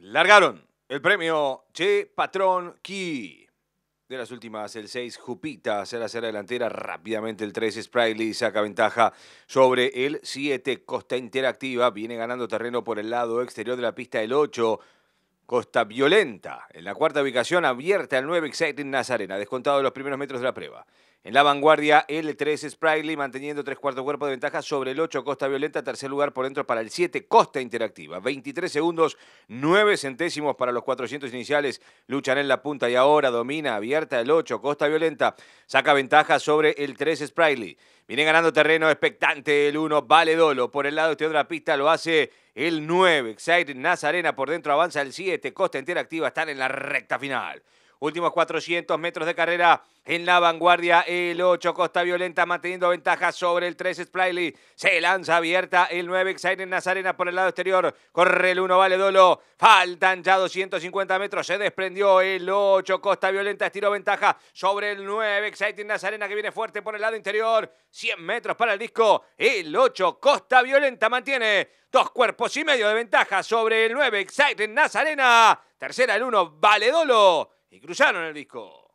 Largaron el premio Che Patrón Key. De las últimas, el 6 Jupita hacia la cera delantera. Rápidamente el 3 Sprightly saca ventaja sobre el 7 Costa Interactiva. Viene ganando terreno por el lado exterior de la pista el 8 Costa Violenta. En la cuarta ubicación abierta el 9 Exciting Nazarena. Descontado en los primeros metros de la prueba. En la vanguardia, el 3 Sprightly manteniendo tres cuartos cuerpo de ventaja sobre el 8 Costa Violenta. Tercer lugar por dentro para el 7 Costa Interactiva. 23 segundos, 9 centésimos para los 400 iniciales. Luchan en la punta y ahora domina abierta el 8 Costa Violenta. Saca ventaja sobre el 3 Sprightly. Viene ganando terreno expectante el 1 Vale Dolo. Por el lado exterior de la pista lo hace el 9 Exciting Nazarena. Por dentro avanza el 7 Costa Interactiva. Están en la recta final. Últimos 400 metros de carrera en la vanguardia. El 8 Costa Violenta manteniendo ventaja sobre el 3 Sprightly. Se lanza abierta el 9 Exciting Nazarena por el lado exterior. Corre el 1 Valedolo. Faltan ya 250 metros. Se desprendió el 8 Costa Violenta. Estiró ventaja sobre el 9 Exciting Nazarena que viene fuerte por el lado interior. 100 metros para el disco. El 8 Costa Violenta mantiene dos cuerpos y medio de ventaja sobre el 9 Exciting Nazarena. Tercera el 1 Valedolo y cruzaron el disco.